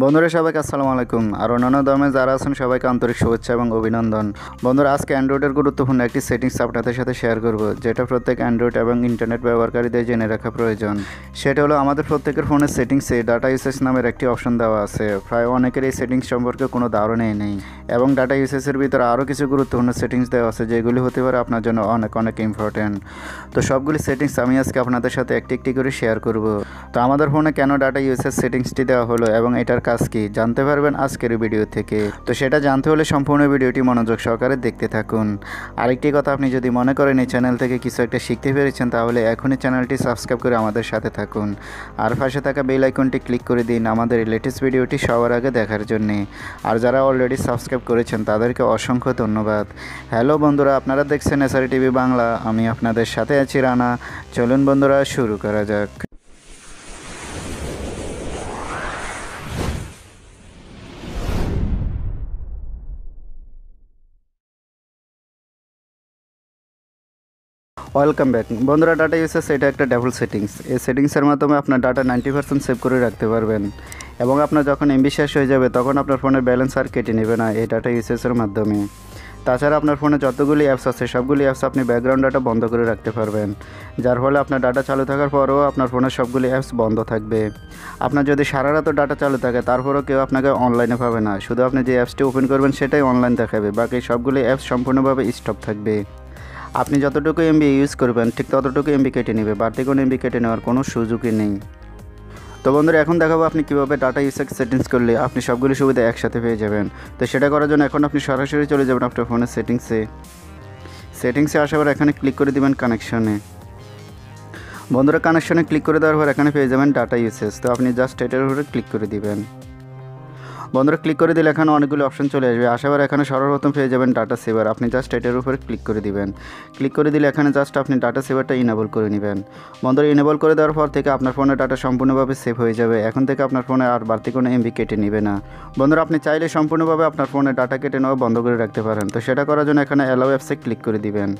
বন্ধুরা সবাইকে আসসালামু আলাইকুম। আর অন্যান্য ধর্মে যারা আছেন, সবাইকে আন্তরিক শুভেচ্ছা এবং অভিনন্দন। বন্ধুরা, আজকে অ্যান্ড্রয়েডের গুরুত্বপূর্ণ একটি সেটিংস আপনাদের সাথে শেয়ার করব, যেটা প্রত্যেক অ্যান্ড্রয়েড এবং ইন্টারনেট ব্যবহারকারীদের জেনে রাখা প্রয়োজন। সেটা হলো, আমাদের প্রত্যেকের ফোনের সেটিংসে ডাটা ইউসেজ নামের একটি অপশন দেওয়া আছে। প্রায় অনেকের এই সেটিংস সম্পর্কে কোনো ধারণাই নেই। এবং ডাটা ইউসেজের ভিতরে আরও কিছু গুরুত্বপূর্ণ সেটিংস দেওয়া আছে, যেগুলি হতে পারে আপনার জন্য অনেক অনেক ইম্পর্ট্যান্ট তো সবগুলি সেটিংস আমি আজকে আপনাদের সাথে একটি একটি করে শেয়ার করব। তো আমাদের ফোনে কেন ডাটা ইউসেজ সেটিংসটি দেওয়া হলো এবং এটার কাজ কি জানতে পারবেন আজকের ভিডিও থেকে। তো সেটা জানতে হলে সম্পূর্ণ ভিডিওটি মনোযোগ সহকারে দেখতে থাকুন। আরেকটি কথা আপনি যদি মনে করেন এই চ্যানেল থেকে কিছু একটা শিখতে পেরেছেন, তাহলে এখনই চ্যানেলটি সাবস্ক্রাইব করে আমাদের সাথে থাকুন। আর পাশে থাকা বেল আইকনটি ক্লিক করে দিন আমাদের লেটেস্ট ভিডিওটি সবার আগে দেখার জন্যে। আর যারা অলরেডি সাবস্ক্রাইব করেছেন, তাদেরকে অসংখ্য ধন্যবাদ। হ্যালো বন্ধুরা, আপনারা দেখছেন এসআর টিভি বাংলা আমি আপনাদের সাথে আছি রানা। চলুন বন্ধুরা, শুরু করা যাক। ওয়েলকাম ব্যাক বন্ধুরা ডাটা ইউসেস এটা একটা ডেভেল সেটিংস এই সেটিংসের মাধ্যমে আপনার ডাটা নাইনটি পার্সেন্ট সেভ করে রাখতে পারবেন। এবং আপনার যখন এমবি শেষ হয়ে যাবে, তখন আপনার ফোনের ব্যালেন্স আর কেটে নেবে না এই ডাটা ইউসেসের মাধ্যমে। তাছাড়া আপনার ফোনে যতগুলি অ্যাপস আছে, সবগুলি অ্যাপস আপনি ব্যাকগ্রাউন্ড ডাটা বন্ধ করে রাখতে পারবেন। যার ফলে আপনার ডাটা চালু থাকার পরেও আপনার ফোনের সবগুলি অ্যাপস বন্ধ থাকবে। আপনার যদি সারা রাত ডাটা চালু থাকে, তারপরেও কেউ আপনাকে অনলাইনে পাবে না। শুধু আপনি যে অ্যাপসটি ওপেন করবেন, সেটাই অনলাইন দেখাবে। বাকি সবগুলি অ্যাপস সম্পূর্ণভাবে স্টপ থাকবে। আপনি যতটুকু এমবি ইউজ করবেন, ঠিক ততটুকু এমবি কেটে নেবে, বাড়তি কোনো এমবি কেটে নেওয়ার কোনো সুযোগই নেই। তো বন্ধুরা, এখন দেখাবো আপনি কীভাবে ডাটা ইউসেজ সেটিংস করলে আপনি সবগুলি সুবিধা একসাথে পেয়ে যাবেন। তো সেটা করার জন্য এখন আপনি সরাসরি চলে যাবেন আপনার ফোনের সেটিংসে সেটিংসে আসার পর এখানে ক্লিক করে দিবেন কানেকশনে বন্ধুরা কানেকশনে ক্লিক করে দেওয়ার পর এখানে পেয়ে যাবেন ডাটা ইউসেজ তো আপনি জাস্ট এটার উপরে ক্লিক করে দিবেন। বন্ধুরা ক্লিক করে দিলে এখানে অনেকগুলো অপশন চলে আসবে। আসাবার এখানে সর্বপ্রথম পেয়ে যাবেন ডাটা সেভার আপনি জাস্ট এটার উপরে ক্লিক করে দিবেন। ক্লিক করে দিলে এখানে জাস্ট আপনি ডাটা সেভারটা ইনেবল করে নেবেন। বন্ধুরা ইনেবল করে দেওয়ার পর থেকে আপনার ফোনে ডাটা সম্পূর্ণভাবে সেভ হয়ে যাবে। এখন থেকে আপনার ফোনে আর বাড়তি কোনো এমবি কেটে নেবে না। বন্ধুরা আপনি চাইলে সম্পূর্ণভাবে আপনার ফোনে ডাটা কেটে নেওয়া বন্ধ করে রাখতে পারেন। তো সেটা করার জন্য এখানে অ্যালাউ অ্যাপসে ক্লিক করে দিবেন।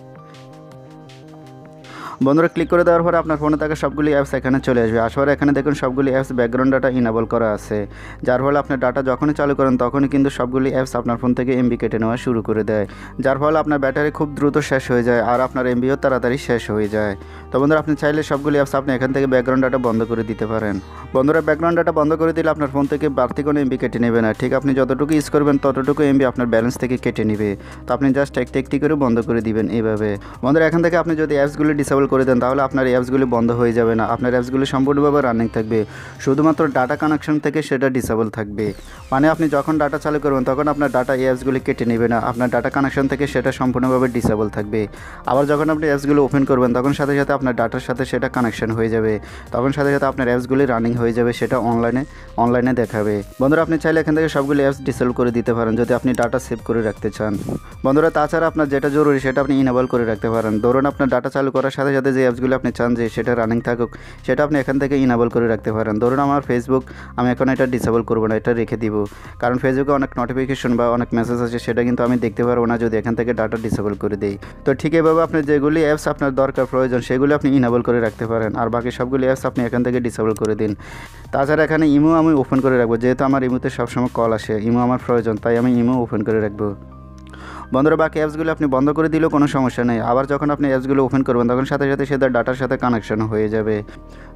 বন্ধুরা ক্লিক করে দেওয়ার পরে আপনার ফোনে থাকা সবগুলি অ্যাপস এখানে চলে আসবে। আসার এখানে দেখুন সবগুলি অ্যাপস ব্যাকগ্রাউন্ড ডাটা ইনেবল করা আছে। যার ফলে আপনার ডাটা যখনই চালু করেন তখনই কিন্তু সবগুলি অ্যাপস আপনার ফোন থেকে এমবি কেটে নেওয়া শুরু করে দেয়। যার ফলে আপনার ব্যাটারি খুব দ্রুত শেষ হয়ে যায় আর আপনার এমবিও তাড়াতাড়ি শেষ হয়ে যায়। তো বন্ধুরা আপনি চাইলে সবগুলি অ্যাপস আপনি এখান থেকে ব্যাকগ্রাউন্ড ডাটা বন্ধ করে দিতে পারেন। বন্ধুরা ব্যাকগ্রাউন্ড ডাটা বন্ধ করে দিলে আপনার ফোন থেকে বাড়তি কোনো এমবি কেটে নেবে না। ঠিক আপনি যতটুকু ইউজ করবেন ততটুকু এমবি আপনার ব্যালেন্স থেকে কেটে নেবে। তো আপনি জাস্ট একটি একটি করে বন্ধ করে দিবেন এইভাবে বন্ধুরা এখান থেকে আপনি যদি অ্যাপসগুলি ডিসেবল করে দেন, তাহলে আপনার অ্যাপসগুলি বন্ধ হয়ে যাবে না। আপনার অ্যাপসগুলি সম্পূর্ণভাবে রানিং থাকবে। শুধুমাত্র ডাটা কানেকশন থেকে সেটা ডিসেবল থাকবে। মানে আপনি যখন ডাটা চালু করবেন, তখন আপনার ডাটা এই অ্যাপসগুলি কেটে নেবে না। আপনার ডাটা কানেকশন থেকে সেটা সম্পূর্ণভাবে ডিসেবল থাকবে। আবার যখন আপনি অ্যাপসগুলো ওপেন করবেন, তখন সাথে সাথে আপনার ডাটার সাথে সেটা কানেকশন হয়ে যাবে। তখন সাথে সাথে আপনার অ্যাপসগুলি রানিং হয়ে যাবে, সেটা অনলাইনে অনলাইনে দেখাবে। বন্ধুরা, আপনি চাইলে এখান থেকে সবগুলি অ্যাপস ডিসেবল করে দিতে পারেন, যদি আপনি ডাটা সেভ করে রাখতে চান। বন্ধুরা, তাছাড়া আপনার যেটা জরুরি, সেটা আপনি ইনেবল করে রাখতে পারেন। ধরুন, আপনার ডাটা চালু করার সাথে সাথে যে অ্যাপসগুলো আপনি চান যে সেটা রানিং থাকুক, সেটা আপনি এখান থেকে ইনেবল করে রাখতে পারেন। ধরুন আমার ফেসবুক আমি এখন এটা ডিসেবল করব না, এটা রেখে দিব। কারণ ফেসবুকে অনেক নোটিফিকেশন বা অনেক মেসেজ আছে সেটা কিন্তু আমি দেখতে পারব না যদি এখান থেকে ডাটা ডিসেবল করে দিই। তো ঠিক এভাবে আপনি যেগুলি অ্যাপস আপনার দরকার, প্রয়োজন, সেগুলি আপনি ইনেবল করে রাখতে পারেন। আর বাকি সবগুলি অ্যাপস আপনি এখান থেকে ডিসেবল করে দিন। তাছাড়া এখানে ইমো আমি ওপেন করে রাখব, যেহেতু আমার ইমোতে সবসময় কল আসে, ইমো আমার প্রয়োজন, তাই আমি ইমো ওপেন করে রাখব। বন্ধুরা বাকি অ্যাপসগুলো আপনি বন্ধ করে দিলেও কোনো সমস্যা নেই। আবার যখন আপনি অ্যাপসগুলো ওপেন করবেন, তখন সাথে সাথে সেটা ডাটার সাথে কানেকশন হয়ে যাবে।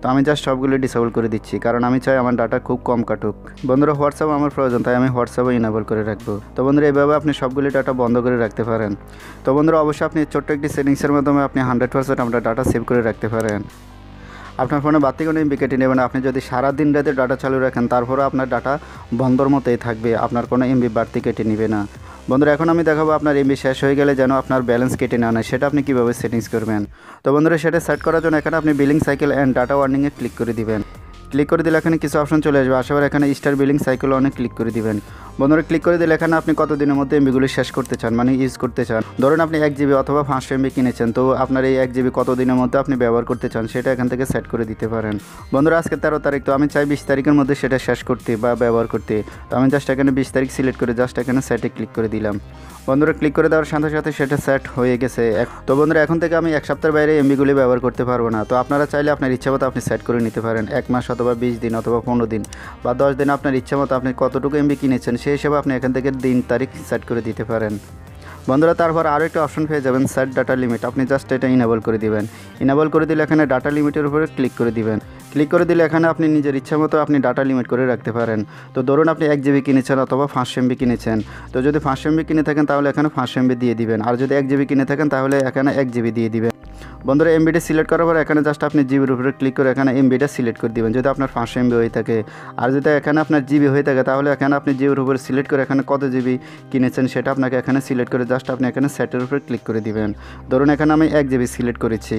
তো আমি জাস্ট সবগুলো ডিসেবল করে দিচ্ছি। কারণ আমি চাই আমার ডাটা খুব কম কাটুক। বন্ধুরা হোয়াটসঅ্যাপ আমার প্রয়োজন, তাই আমি হোয়াটসঅ্যাপে ইনেবল করে রাখব। তো বন্ধুরা এইভাবে আপনি সবগুলি ডাটা বন্ধ করে রাখতে পারেন। তো বন্ধুরা, অবশ্যই আপনি ছোট্ট একটি সেটিংসের মাধ্যমে আপনি হান্ড্রেড পার্সেন্ট আপনার ডাটা সেভ করে রাখতে পারেন। আপনার ফোনে বাড়তি কোনো এমবি নেবেন আপনি যদি সারা দিন রাতে ডাটা চালু রাখেন, তারপরেও আপনার ডাটা বন্ধর মতোই থাকবে। আপনার কোনো এমবি বাড়তি কেটে নেবে না। বন্ধুরা, এখন আমি দেখাবো আপনার এমবি শেষ হয়ে গেলে যেন আপনার ব্যালেন্স কেটে না নেয়, সেটা আপনি কীভাবে সেটিংস করবেন। তো বন্ধুরা, সেটা সেট করার জন্য এখানে আপনি বিলিং সাইকেল অ্যান্ড ডাটা ওয়ার্নিংয়ে ক্লিক করে দিবেন। ক্লিক করে দিলে এখানে কিছু অপশন চলে আসবে। আসাবার এখানে স্টার বিলিং সাইকেল অনেক ক্লিক করে দিবেন। বন্ধুরা ক্লিক করে দিলে এখানে আপনি কত দিনের মধ্যে এমবিগুলি শেষ করতে চান মানে ইউজ করতে চান? ধরুন আপনি এক জিবি অথবা পাঁচশো এমবি কিনেছেন, তো আপনার এই এক জিবি কত দিনের মধ্যে আপনি ব্যবহার করতে চান, সেটা এখান থেকে সেট করে দিতে পারেন। বন্ধুরা, আজকে তেরো তারিখ, তো আমি চাই বিশ তারিখের মধ্যে সেটা শেষ করতে বা ব্যবহার করতে। তো আমি জাস্ট এখানে বিশ তারিখ সিলেক্ট করে জাস্ট এখানে সেটে ক্লিক করে দিলাম। বন্ধুরা ক্লিক করে দেওয়ার সাথে সাথে সেটা সেট হয়ে গেছে। তো বন্ধুরা, এখন থেকে আমি এক সপ্তাহের বাইরে এমবিগুলি ব্যবহার করতে পারব না। তো আপনারা চাইলে আপনার ইচ্ছা মতো আপনি সেট করে নিতে পারেন, এক মাস অথবা বিশ দিন অথবা পনেরো দিন বা দশ দিন আপনার ইচ্ছা মতো আপনি কতটুকু এমবি কিনেছেন, সেই হিসেবে আপনি এখান থেকে দিন, তারিখ সেট করে দিতে পারেন। বন্ধুরা, তারপর আরও একটা অপশন পেয়ে যাবেন সেট ডাটা লিমিট আপনি জাস্ট এটা ইনেবল করে দিবেন। ইনেবল করে দিলে এখানে ডাটা লিমিটের উপরে ক্লিক করে দিবেন। ক্লিক করে দিলে এখানে আপনি নিজের ইচ্ছা মতো আপনি ডাটা লিমিট করে রাখতে পারেন। তো ধরুন আপনি এক জিবি কিনেছেন অথবা পাঁচশো এমবি কিনেছেন। তো যদি পাঁচশো এমবি কিনে থাকেন তাহলে এখানে পাঁচশো এমবি দিয়ে দিবেন। আর যদি এক জিবি কিনে থাকেন তাহলে এখানে এক জিবি দিয়ে দিবেন। বন্ধুরা এমবিটা সিলেক্ট করার পর এখানে জাস্ট আপনি জিবির উপরে ক্লিক করে এখানে এমবিটা সিলেক্ট করে দেবেন। যদি আপনার পাঁচশো এমবি হয়ে থাকে, আর যদি এখানে আপনার জিবি হয়ে থাকে, তাহলে এখানে আপনি জিবির উপরে সিলেক্ট করে এখানে কত জিবি কিনেছেন সেটা আপনাকে এখানে সিলেক্ট করে জাস্ট আপনি এখানে সেটের উপরে ক্লিক করে দিবেন। ধরুন এখানে আমি এক জিবি সিলেক্ট করেছি।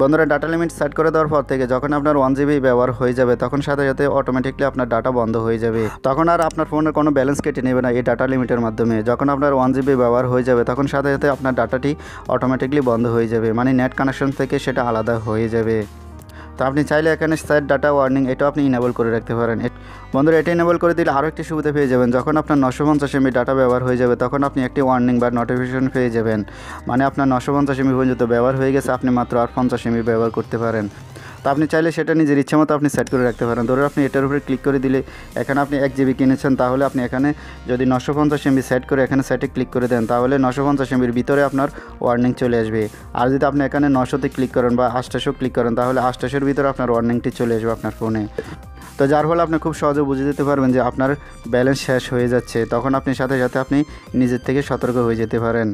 বন্ধুরা ডাটা লিমিট সেট করে দেওয়ার পর থেকে যখন আপনার ওয়ান জিবি ব্যবহার হয়ে যাবে, তখন সাথে সাথে অটোমেটিকলি আপনার ডাটা বন্ধ হয়ে যাবে। তখন আর আপনার ফোনের কোনো ব্যালেন্স কেটে নেবে না এই ডাটা লিমিটের মাধ্যমে। যখন আপনার ওয়ান জিবি ব্যবহার হয়ে যাবে, তখন সাথে সাথে আপনার ডাটাটি অটোমেটিকলি বন্ধ হয়ে যাবে। মানে নেট কানেকশন থেকে সেটা আলাদা হয়ে যাবে। তো আপনি চাইলে এখানে স্যার ডাটা ওয়ার্নিং এটাও আপনি ইনেবল করে রাখতে পারেন। বন্ধুরা, এটা ইনেবল করে দিলে আরও একটি সুবিধা পেয়ে যাবেন। যখন আপনার নশো পঞ্চাশ এমবি ডাটা ব্যবহার হয়ে যাবে, তখন আপনি একটি ওয়ার্নিং বা নোটিফিকেশন পেয়ে যাবেন। মানে আপনার নশো পঞ্চাশ এমবি পর্যন্ত ব্যবহার হয়ে গেছে, আপনি মাত্র আর পঞ্চাশ এমবি ব্যবহার করতে পারেন। তো আপনি চাইলে সেটা নিজের ইচ্ছা মতো আপনি সেট করে রাখতে পারেন। ধরুন আপনি এটার উপরে ক্লিক করে দিলে এখানে আপনি এক জিবি কিনেছেন, তাহলে আপনি এখানে যদি নশো পঞ্চাশ এমবি সেট করে এখানে সেটে ক্লিক করে দেন, তাহলে নশো পঞ্চাশ এমবির ভিতরে আপনার ওয়ার্নিং চলে আসবে। আর যদি আপনি এখানে নশোতে ক্লিক করেন বা আষ্টাশো ক্লিক করেন, তাহলে আষ্টাশোর ভিতরে আপনার ওয়ার্নিংটি চলে আসবে আপনার ফোনে তো যার ফলে আপনি খুব সহজে বুঝে দিতে পারবেন যে আপনার ব্যালেন্স শেষ হয়ে যাচ্ছে। তখন আপনি সাথে সাথে আপনি নিজের থেকে সতর্ক হয়ে যেতে পারেন।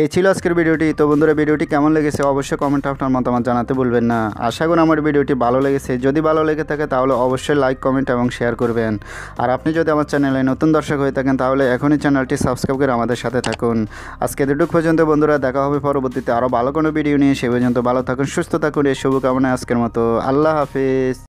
এই ছিল আজকের ভিডিওটি। তো বন্ধুরা, ভিডিওটি কেমন লেগেছে অবশ্যই কমেন্টে আপনার মতামত জানাতে বলবেন না। আশা করি আমার ভিডিওটি ভালো লেগেছে, যদি ভালো লেগে থাকে তাহলে অবশ্যই লাইক কমেন্ট এবং শেয়ার করবেন। আর আপনি যদি আমার চ্যানেলে নতুন দর্শক হয়ে থাকেন তাহলে এখনই চ্যানেলটি সাবস্ক্রাইব করে আমাদের সাথে থাকুন। আজকে দুটুক পর্যন্ত বন্ধুরা, দেখা হবে পরবর্তীতে আরও ভালো কোনো ভিডিও নিয়ে, সে পর্যন্ত ভালো থাকুন, সুস্থ থাকুন, এই শুভকামনায় আজকের মতো। আল্লাহ হাফিজ।